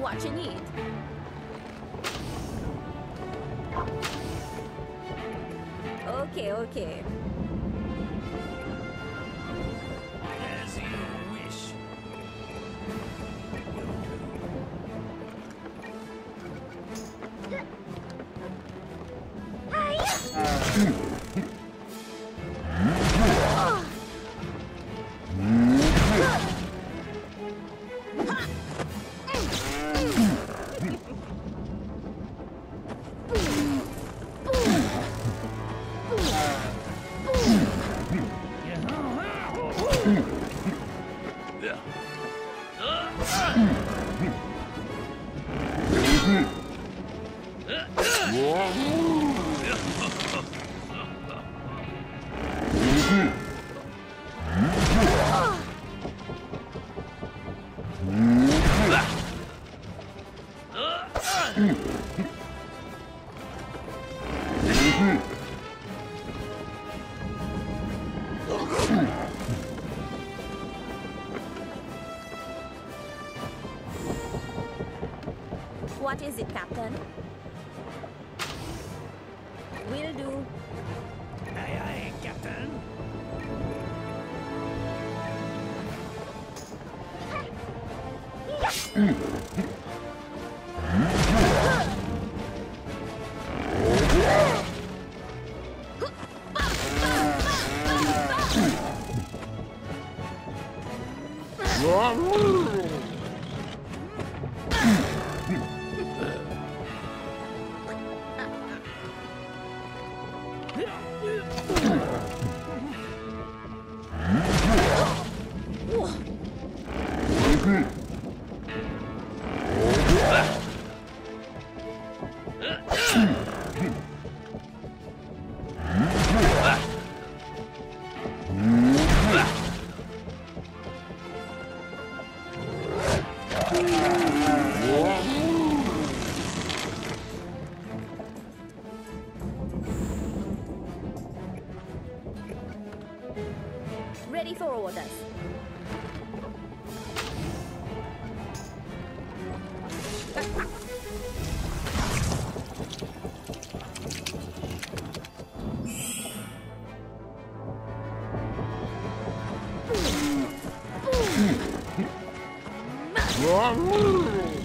what you need. Okay, okay. As you wish. Mm-hmm. What is it, Captain? Will do. Aye, aye, Captain. Hmm. Yeah. Ready for orders. Whoa.